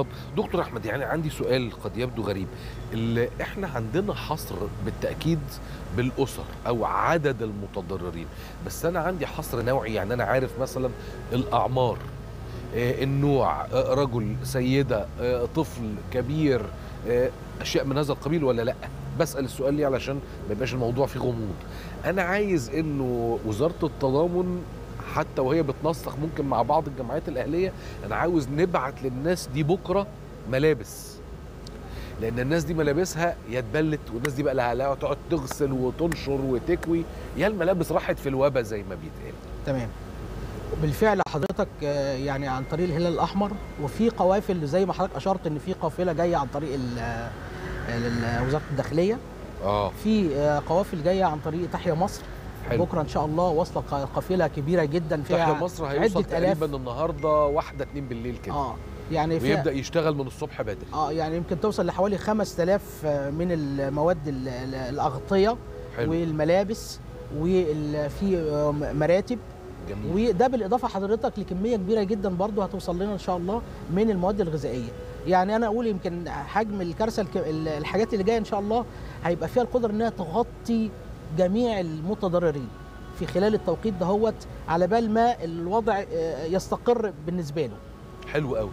طب دكتور أحمد يعني عندي سؤال قد يبدو غريب. اللي إحنا عندنا حصر بالتأكيد بالأسر أو عدد المتضررين بس أنا عندي حصر نوعي يعني أنا عارف مثلا الأعمار آه، النوع آه، رجل سيدة آه، طفل كبير أشياء من هذا القبيل ولا لأ؟ بسأل السؤال ليه؟ علشان ما يبقاش الموضوع فيه غموض. أنا عايز إنه وزارة التضامن حتى وهي بتنسق ممكن مع بعض الجمعيات الأهلية أنا عاوز نبعت للناس دي بكرة ملابس. لأن الناس دي ملابسها يا اتبلت والناس دي بقى لها تقعد تغسل وتنشر وتكوي. يا الملابس راحت في الوبا زي ما بيتقال. تمام. بالفعل حضرتك آه، يعني عن طريق الهلال الأحمر وفي قوافل زي ما حضرتك أشرت إن في قافلة جاية عن طريق آه، ال- وزارة الداخلية. آه. في آه، قوافل جاية عن طريق تحيا مصر. حلو. بكرة إن شاء الله واصله قافلة كبيرة جدا فيها تحيا مصر هيوصل. تقريبا النهارده واحدة اتنين بالليل كده. آه يعني ويبدأ يشتغل من الصبح بدري. آه يعني يمكن توصل لحوالي 5000 من المواد ال- ال- الأغطية حلو. والملابس وفي مراتب. جميل. وده بالإضافة حضرتك لكمية كبيرة جدا برضو هتوصل لنا إن شاء الله من المواد الغذائية. يعني أنا أقول يمكن حجم الكارثة الك- ال- الحاجات اللي جاية إن شاء الله هيبقى فيها القدرة إنها تغطي جميع المتضررين في خلال التوقيت دهوت على بال ما الوضع آه، يستقر بالنسبة له. حلو قوي.